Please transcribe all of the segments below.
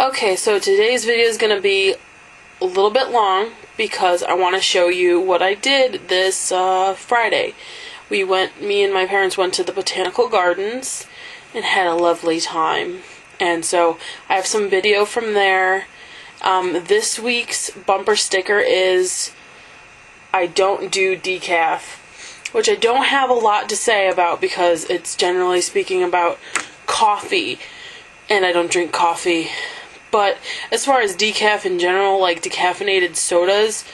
Okay, so today's video is going to be a little bit long because I want to show you what I did this uh, Friday. We went, me and my parents went to the botanical gardens and had a lovely time. And so I have some video from there. Um, this week's bumper sticker is I don't do decaf, which I don't have a lot to say about because it's generally speaking about coffee, and I don't drink coffee. But as far as decaf in general, like decaffeinated sodas,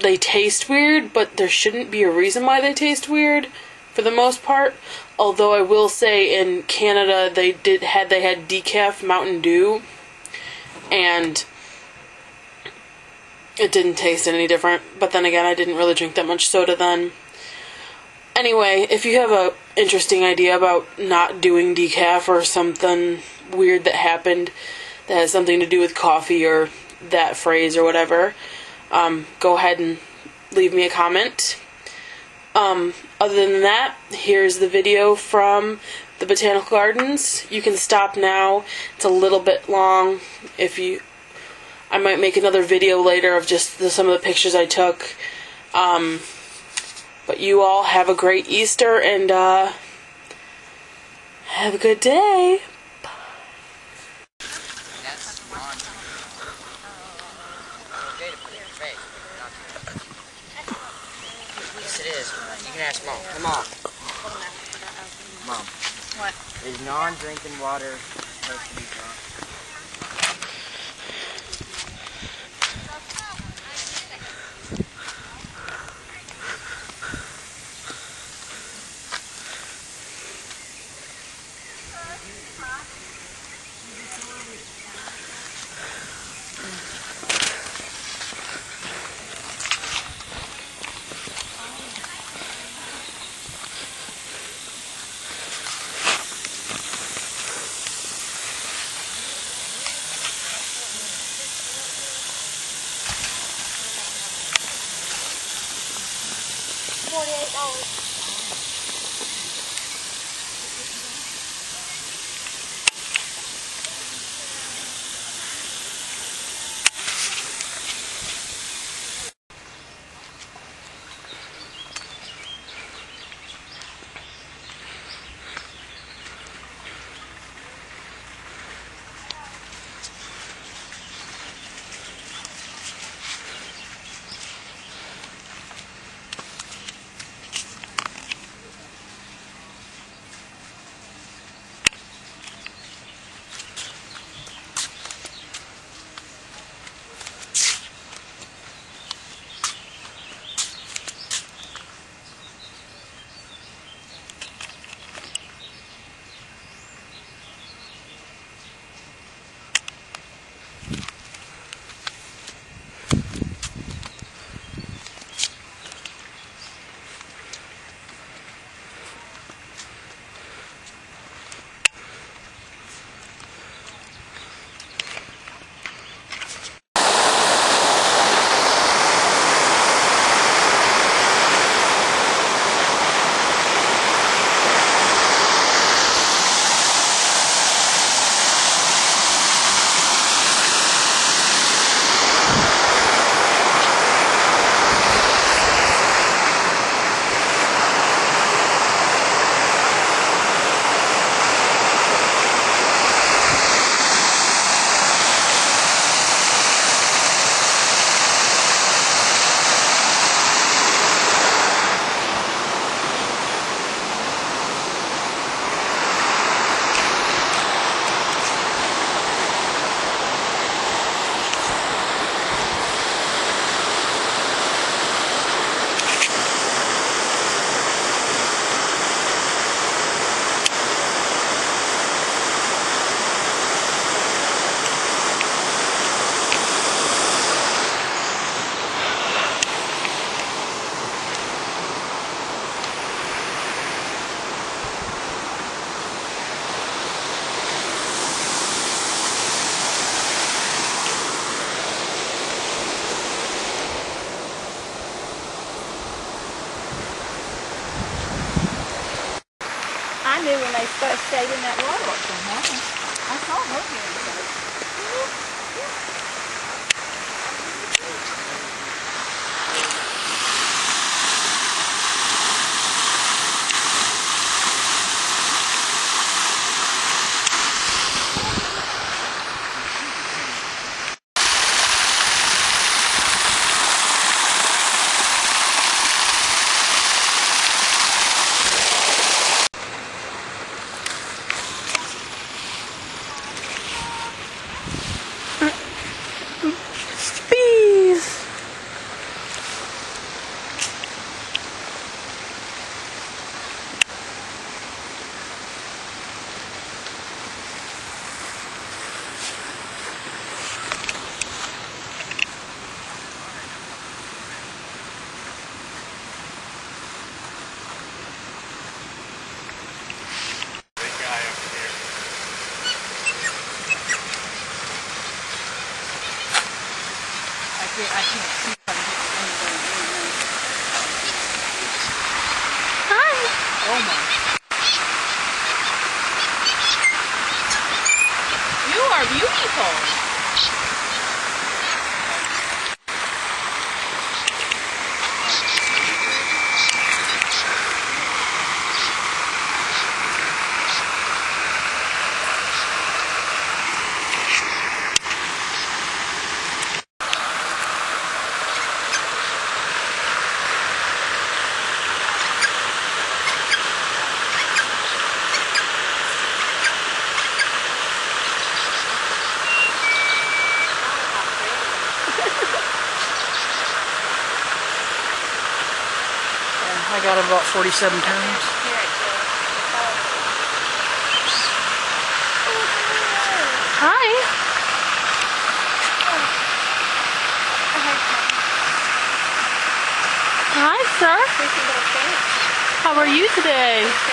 they taste weird, but there shouldn't be a reason why they taste weird for the most part. Although I will say in Canada they did had they had decaf Mountain Dew and it didn't taste any different. But then again, I didn't really drink that much soda then. Anyway, if you have a interesting idea about not doing decaf or something weird that happened that has something to do with coffee or that phrase or whatever, um, go ahead and leave me a comment. Um, other than that, here's the video from the Botanical Gardens. You can stop now. It's a little bit long. If you, I might make another video later of just the, some of the pictures I took. Um, but you all have a great Easter and uh, have a good day. Yes, it is. You can ask Mom. Come on. Mom. What? Is non-drinking water supposed to be drunk? $48. I knew when they first stayed in that water. What was going to happen. I saw her mm-hmm. being I can't see how to get anywhere. Hi. Oh my. You are beautiful. About 47 times. Hi. Hi, sir. How are you today?